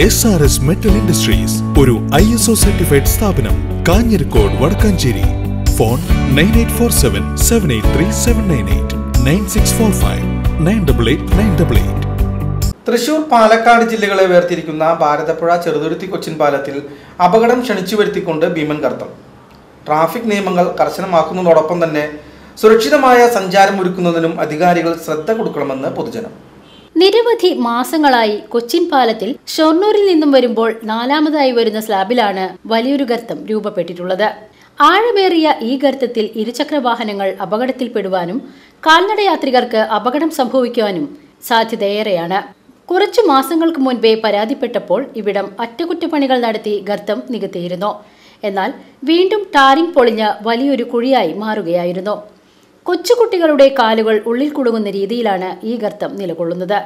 S R S metal industries ഒരു I S O certified സ്ഥാപനം Kanjirakode Vadakkanchery. Phone nine eight four seven seven eight three seven nine eight nine six four five nine double eight nine double eight Thrissur Palakkad ജില്ലകളെ വേർതിരിക്കുന്ന ഭാരതപ്പുഴ ചെറുതുരുത്തി കൊച്ചിൻ പാലത്തിൽ അപകടം ക്ഷണിച്ചു വരുത്തിക്കൊണ്ട് ഭീമൻ കർത്തം. Traffic നിയമങ്ങൾ കർശനമാക്കുന്നതോടൊപ്പം തന്നെ സുരക്ഷിതമായ സഞ്ചാരം ഒരുക്കുന്നതിനും അധികാരികൾ ശ്രദ്ധ കൊടുക്കണമെന്ന് പൊതുജനം. നിരവധി മാസങ്ങളായി കൊച്ചിൻ പാലത്തിൽ ഷൊർണൂരിൽ നിന്നും വരുമ്പോൾ നാലാമതായി വരുന്ന സ്ലാബിലാണ് വലിയൊരു ഗർത്തം രൂപപ്പെട്ടിട്ടുള്ളത്. ആഴമേറിയ ഈ ഗർത്തത്തിൽ ഇരുചക്ര വാഹനങ്ങൾ അപകടത്തിൽപ്പെടുവാനും കാൽനടയാത്രികർക്ക് അപകടം സംഭവിക്കുവാനും സാധ്യതയേറെയാണ്. കുറച്ചു മാസങ്ങൾക്ക് മുൻപേ പരാതിപ്പെട്ടപ്പോൾ ഇവിടം അറ്റകുറ്റപ്പണികൾ നടത്തി ഗർത്തം നികത്തിയിരുന്നു. എന്നാൽ വീണ്ടും ടാറിംഗ് പൊളിഞ്ഞ് വലിയൊരു കുഴിയായി മാറുകയായിരുന്നു. കൊച്ചുകുട്ടികളുടെ കാലുകൾ ഉള്ളിൽ കുടുങ്ങുന്ന രീതിയിലാണ് ഈ ഗർത്തം നിലകൊള്ളുന്നത്.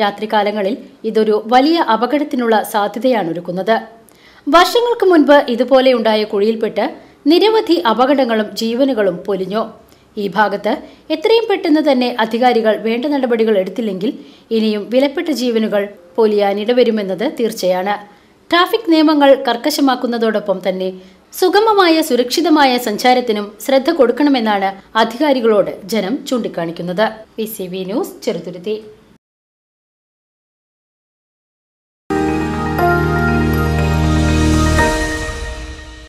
രാത്രികാലങ്ങളിൽ ഇതൊരു വലിയ അപകടത്തിനുള്ള സാധ്യതയാണ് ഒരുക്കുന്നത് വർഷങ്ങൾക്ക് മുൻപ് ഇതുപോലെയുണ്ടായ കുഴിയിൽപ്പെട്ട് നിരവധി അപകടങ്ങളും ജീവനുകളും പൊലിഞ്ഞു. ഈ ഭാഗത്ത് എത്രയും പെട്ടെന്ന് തന്നെ അധികാരികൾ വേണ്ട നടപടികൾ എടുത്തില്ലെങ്കിൽ ഇനിയും വിലപ്പെട്ട ജീവനുകൾ പൊലിയാനിടവരുമെന്നത് തീർച്ചയാണ്. ട്രാഫിക് നിയമങ്ങൾ കർക്കശമാക്കുന്നതോടൊപ്പം തന്നെ സുഗമമായ സുരക്ഷിതമായ സഞ്ചാരത്തിനും ശ്രദ്ധ കൊടുക്കണമെന്നാണ് അധികാരികളോട് ജനം ചൂണ്ടിക്കാണിക്കുന്നത്. B news Cheruthuruthy.